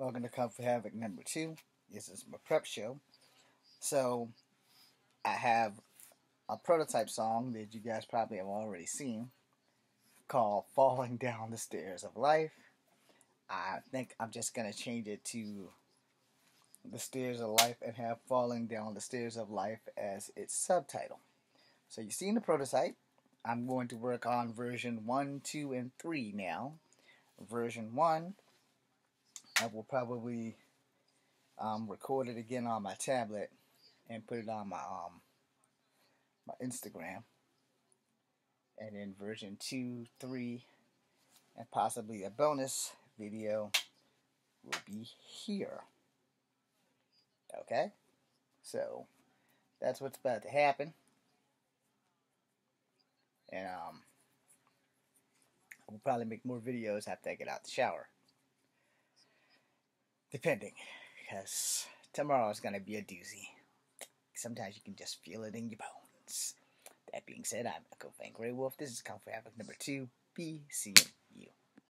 Welcome to Kung Fu Havok number two. This is my prep show. So, I have a prototype song that you guys probably have already seen called Falling Down the Stairs of Life. I think I'm just going to change it to The Stairs of Life and have Falling Down the Stairs of Life as its subtitle. So, you've seen the prototype. I'm going to work on version 1, 2, and 3 now. Version 1, I will probably um, record it again on my tablet and put it on my um, my Instagram. And then version 2, 3, and possibly a bonus video will be here. Okay? So, that's what's about to happen. And, um, I will probably make more videos after I get out the shower. Depending. Because tomorrow is going to be a doozy. Sometimes you can just feel it in your bones. That being said, I'm Echo Van Grey Wolf. This is Fu Havok number two. Be seeing.